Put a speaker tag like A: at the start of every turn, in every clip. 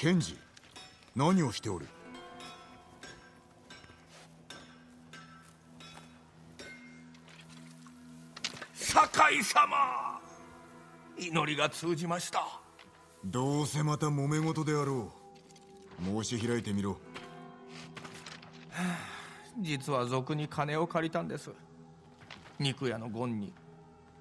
A: 検事何をしておる？
B: 酒井様祈りが通じました。
A: どうせまた揉め事であろう。申し開いてみろ。
B: 実は賊に金を借りたんです。肉屋のゴンに。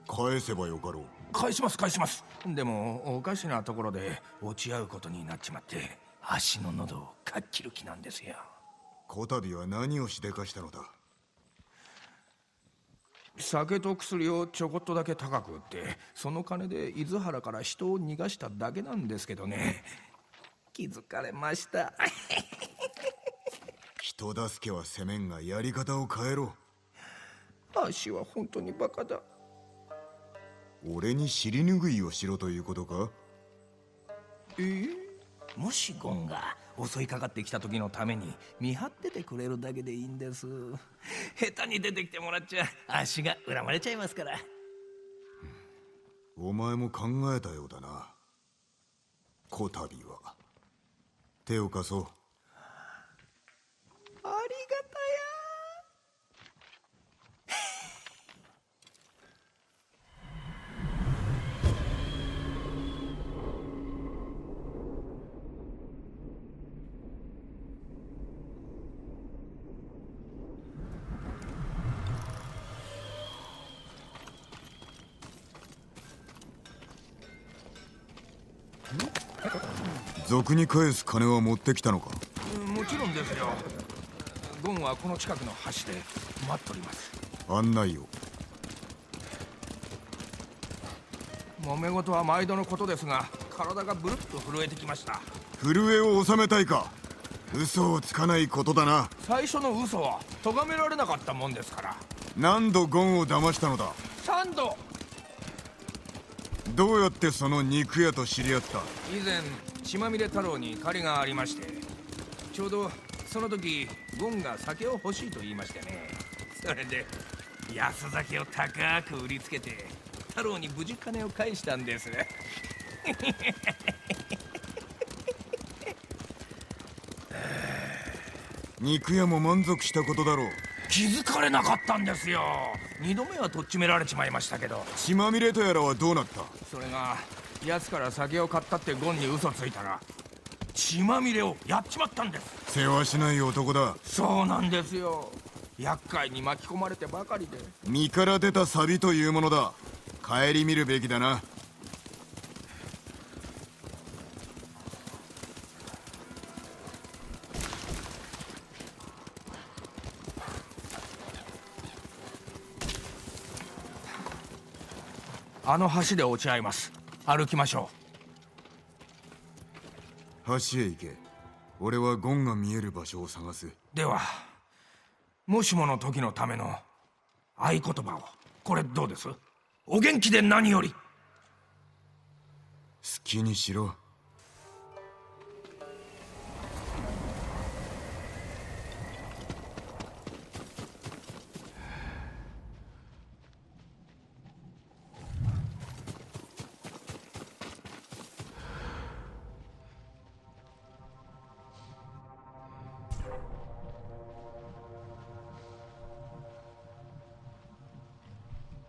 A: 返せばよかろう
B: 返します返します。でもおかしなところで落ち合うことになっちまって足の喉をかっきる気なんですよ。
A: こたびは何をしでかしたのだ？
B: 酒と薬をちょこっとだけ高く売ってその金で伊豆原から人を逃がしただけなんですけどね。気づかれました。
A: 人助けはせめんがやり方を変えろ。
B: 足は本当にバカだ
A: 俺に尻拭いをしろということか？
B: えー、もしゴンが襲いかかってきた時のために見張っててくれるだけでいいんです。下手に出てきてもらっちゃ足が恨まれちゃいますから。
A: お前も考えたようだな。こたびは。手を貸そう
B: ありがたや
A: 賊に返す金は持ってきたのか？
B: もちろんですよ。ゴンはこの近くの橋で待っております。
A: 案内を。
B: 揉め事は毎度のことですが体がブルッと震えてきました。
A: 震えを収めたいか？嘘をつかないことだな。
B: 最初の嘘は咎められなかったもんですから。
A: 何度ゴンを騙したのだ
B: ？3度
A: どうやってその肉屋と知り合った？
B: 以前血まみれ太郎に借りがありましてちょうどその時ゴンが酒を欲しいと言いましてね。それで安酒を高く売りつけて太郎に無事金を返したんです。
A: 肉屋も満足したことだろう。
B: 気づかれなかったんですよ二度目はとっちめられちまいましたけど。
A: 血まみれとやらはどうなった？
B: それが奴から酒を買ったってゴンに嘘ついたら血まみれをやっちまったんです。
A: 世話しない男だ。
B: そうなんですよ。厄介に巻き込まれてばかりで。
A: 身から出たサビというものだ。顧みるべきだな
B: あの橋で落ち合います。歩きましょ
A: 橋へ行け。俺はゴンが見える場所を探す。
B: うではもしもの時のための合言葉を。これどうです？お元気で何より。
A: 好きにしろ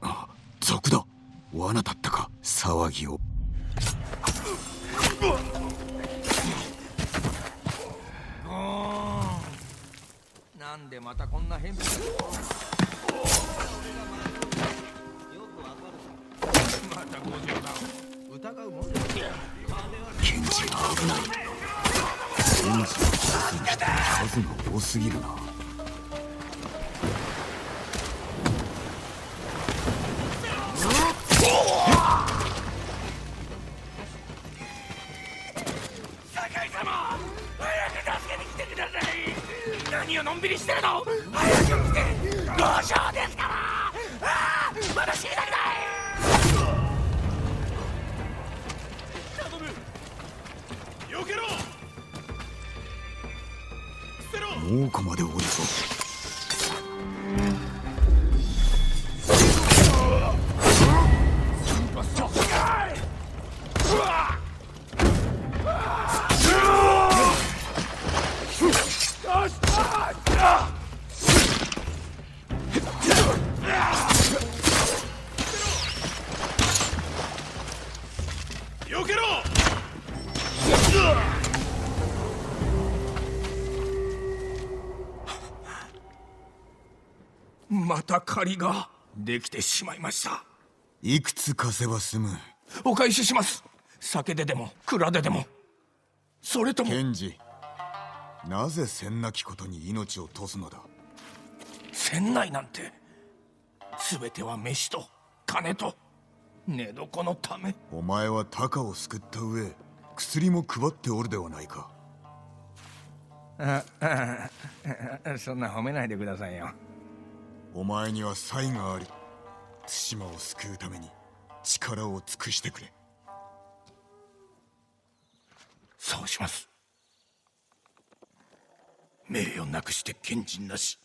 A: あ賊だ。罠だったか。騒ぎを。
B: なんでまたこんな変なす
A: ぎるな。
B: 酒井様早く助けに来てください。何をのんびりしてるの。早く来て。ですから。ああまだ死にた
A: 奥まで降りそう。
B: また借りができてしまいました。
A: いくつ貸せば済む？
B: お返しします。酒ででも蔵ででも。それとも
A: 検事なぜせんなきことに命を賭すのだ？
B: 船内なんて全ては飯と金と寝床のため。
A: お前はタカを救った上薬も配っておるではないか。
B: あ あそんな褒めないでくださいよ
A: お前には才があり対馬を救うために力を尽くしてくれ。
B: そうします。名誉なくして賢人なし。